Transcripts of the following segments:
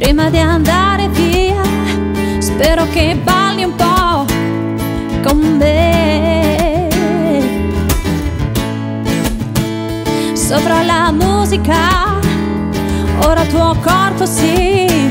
Prima di andare via, spero che balli un po' con me. Sopra la musica, ora tuo corpo si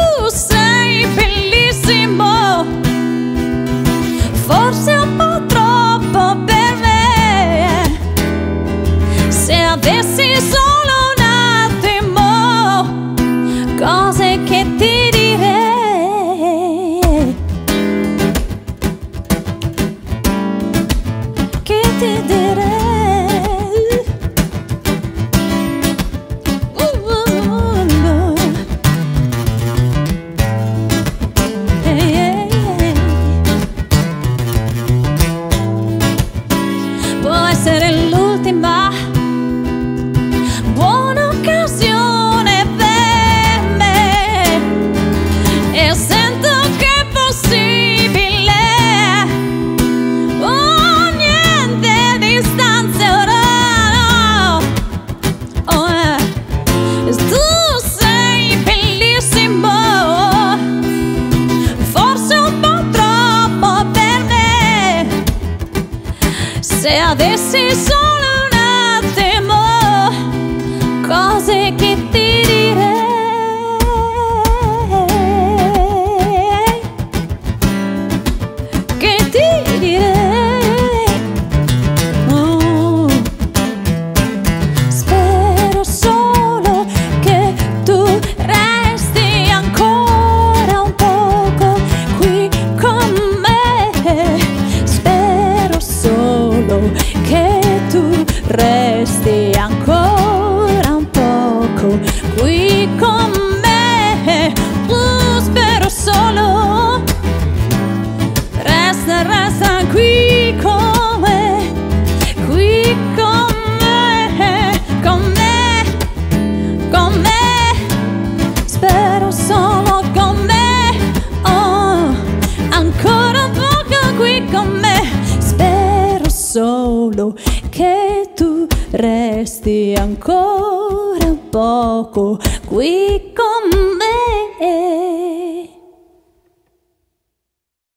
cose che ti direi, che ti direi. Se avessi solo un attimo cose che ti solo che tu resti resti ancora un poco qui con me.